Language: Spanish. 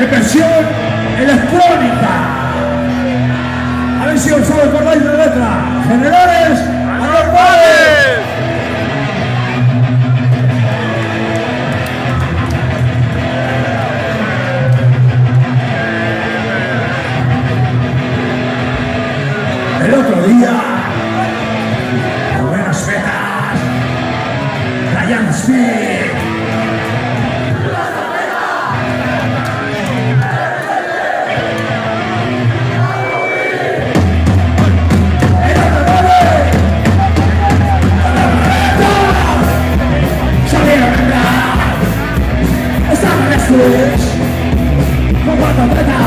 depresión electrónica. A ver si os acordáis de la letra. Generales anormales. El otro día Come on,